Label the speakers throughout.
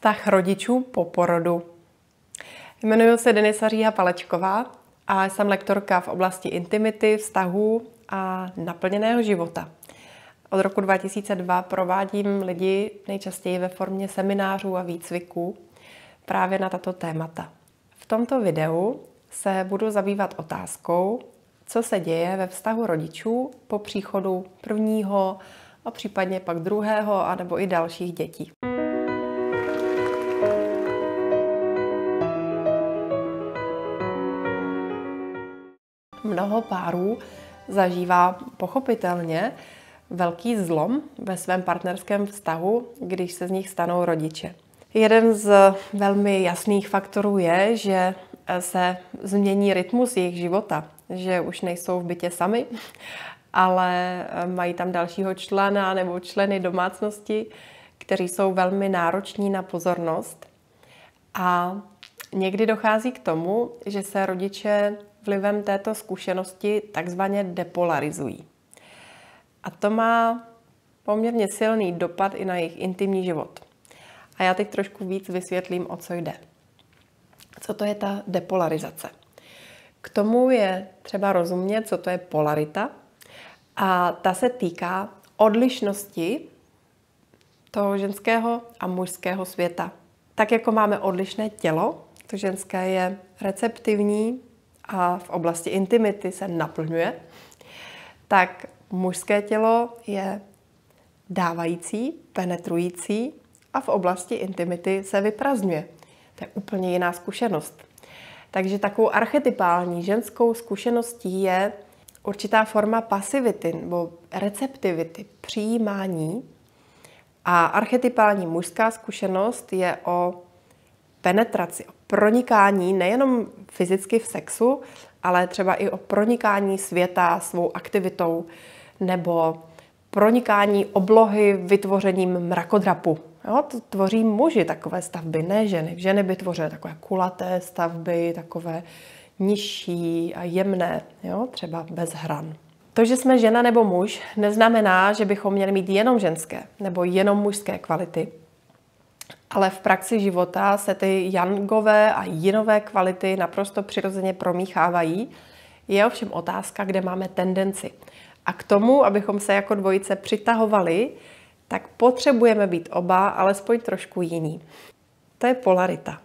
Speaker 1: Vztah rodičů po porodu. Jmenuji se Denisa Říha Palečková a jsem lektorka v oblasti intimity, vztahů a naplněného života. Od roku 2002 provádím lidi nejčastěji ve formě seminářů a výcviků právě na tato témata. V tomto videu se budu zabývat otázkou, co se děje ve vztahu rodičů po příchodu prvního a případně pak druhého a nebo i dalších dětí. Mnoho párů zažívá pochopitelně velký zlom ve svém partnerském vztahu, když se z nich stanou rodiče. Jeden z velmi jasných faktorů je, že se změní rytmus jejich života, že už nejsou v bytě sami, ale mají tam dalšího člena nebo členy domácnosti, kteří jsou velmi nároční na pozornost. A někdy dochází k tomu, že se rodiče vlivem této zkušenosti takzvaně depolarizují. A to má poměrně silný dopad i na jejich intimní život. A já teď trošku víc vysvětlím, o co jde. Co to je ta depolarizace? K tomu je třeba rozumět, co to je polarita. A ta se týká odlišnosti toho ženského a mužského světa. Tak jako máme odlišné tělo, to ženské je receptivní, a v oblasti intimity se naplňuje, tak mužské tělo je dávající, penetrující a v oblasti intimity se vyprazňuje. To je úplně jiná zkušenost. Takže takovou archetypální ženskou zkušeností je určitá forma pasivity nebo receptivity, přijímání. A archetypální mužská zkušenost je o penetraci, o pronikání nejenom fyzicky v sexu, ale třeba i o pronikání světa svou aktivitou nebo pronikání oblohy vytvořením mrakodrapu. Jo, to tvoří muži takové stavby, ne ženy. Ženy by tvořily takové kulaté stavby, takové nižší a jemné, jo, třeba bez hran. To, že jsme žena nebo muž, neznamená, že bychom měli mít jenom ženské nebo jenom mužské kvality ale v praxi života se ty jangové a jinové kvality naprosto přirozeně promíchávají. Je ovšem otázka, kde máme tendenci. A k tomu, abychom se jako dvojice přitahovali, tak potřebujeme být oba alespoň trošku jiný. To je polarita.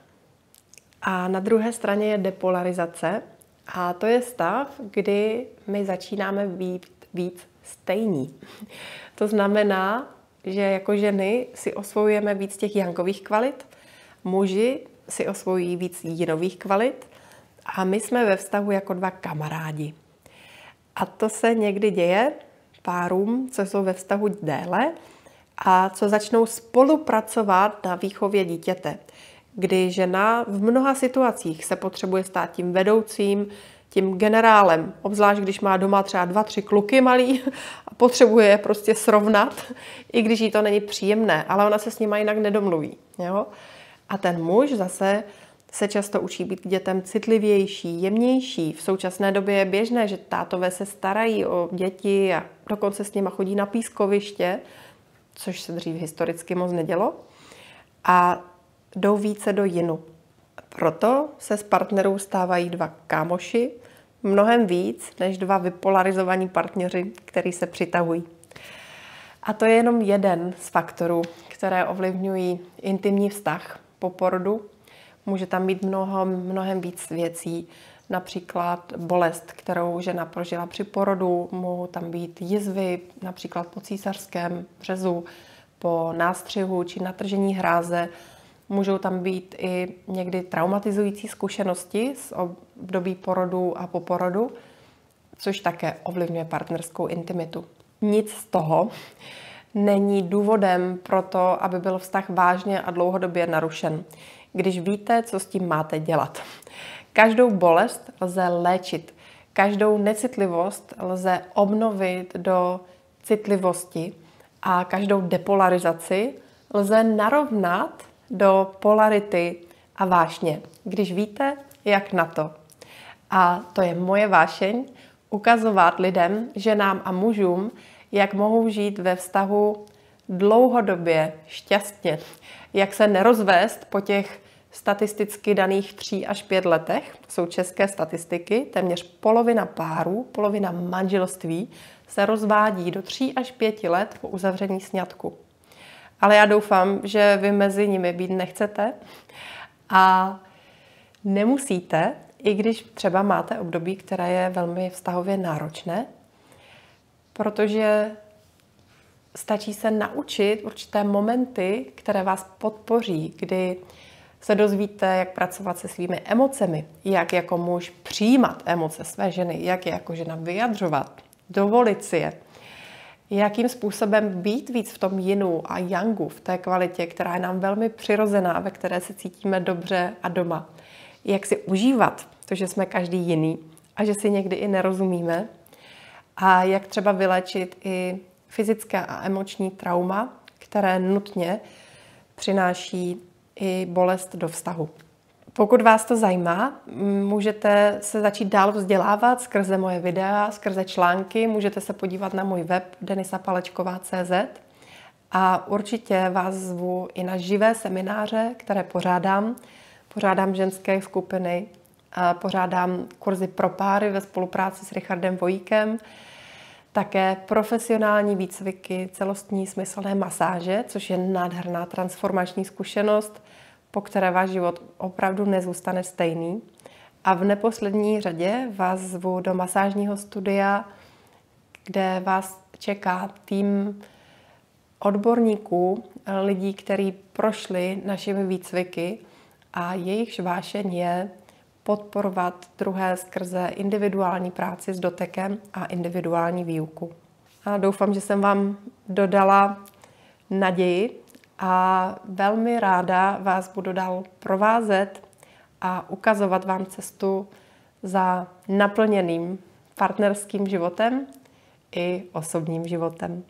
Speaker 1: A na druhé straně je depolarizace. A to je stav, kdy my začínáme být víc stejní. To znamená, že jako ženy si osvojujeme víc těch jankových kvalit, muži si osvojují víc jinových kvalit a my jsme ve vztahu jako dva kamarádi. A to se někdy děje párům, co jsou ve vztahu déle a co začnou spolupracovat na výchově dítěte, kdy žena v mnoha situacích se potřebuje stát tím vedoucím, tím generálem, obzvlášť když má doma třeba dva, tři kluky malý a potřebuje je prostě srovnat, i když jí to není příjemné, ale ona se s nima jinak nedomluví. Jo? A ten muž zase se často učí být k dětem citlivější, jemnější. V současné době je běžné, že tátové se starají o děti a dokonce s nima chodí na pískoviště, což se dřív historicky moc nedělo. A jdou více do jinu. Proto se z partnerů stávají dva kámoši, mnohem víc než dva vypolarizovaní partneři, který se přitahují. A to je jenom jeden z faktorů, které ovlivňují intimní vztah po porodu. Může tam být mnoho, mnohem víc věcí, například bolest, kterou žena prožila při porodu, mohou tam být jizvy, například po císařském řezu, po nástřihu či natržení hráze, Můžou tam být i někdy traumatizující zkušenosti z období porodu a po porodu, což také ovlivňuje partnerskou intimitu. Nic z toho není důvodem pro to, aby byl vztah vážně a dlouhodobě narušen, když víte, co s tím máte dělat. Každou bolest lze léčit, každou necitlivost lze obnovit do citlivosti a každou depolarizaci lze narovnat do polarity a vášně, když víte, jak na to. A to je moje vášeň, ukazovat lidem, ženám a mužům, jak mohou žít ve vztahu dlouhodobě šťastně, jak se nerozvést po těch statisticky daných 3 až 5 letech, jsou české statistiky, téměř polovina párů, polovina manželství se rozvádí do 3 až 5 let po uzavření sňatku. Ale já doufám, že vy mezi nimi být nechcete a nemusíte, i když třeba máte období, které je velmi vztahově náročné, protože stačí se naučit určité momenty, které vás podpoří, kdy se dozvíte, jak pracovat se svými emocemi, jak jako muž přijímat emoce své ženy, jak je jako žena vyjadřovat, dovolit si je, jakým způsobem být víc v tom jinu a yangu, v té kvalitě, která je nám velmi přirozená, ve které se cítíme dobře a doma. Jak si užívat to, že jsme každý jiný a že si někdy i nerozumíme. A jak třeba vylečit i fyzické a emoční trauma, které nutně přináší i bolest do vztahu. Pokud vás to zajímá, můžete se začít dál vzdělávat skrze moje videa, skrze články, můžete se podívat na můj web denisapalečková.cz a určitě vás zvu i na živé semináře, které pořádám. Pořádám ženské skupiny, pořádám kurzy pro páry ve spolupráci s Richardem Vojíkem, také profesionální výcviky, celostní smyslné masáže, což je nádherná transformační zkušenost, po které váš život opravdu nezůstane stejný. A v neposlední řadě vás zvu do masážního studia, kde vás čeká tým odborníků, lidí, kteří prošli našimi výcviky a jejich vášeň je podporovat druhé skrze individuální práci s dotekem a individuální výuku. A doufám, že jsem vám dodala naději a velmi ráda vás budu dál provázet a ukazovat vám cestu za naplněným partnerským životem i osobním životem.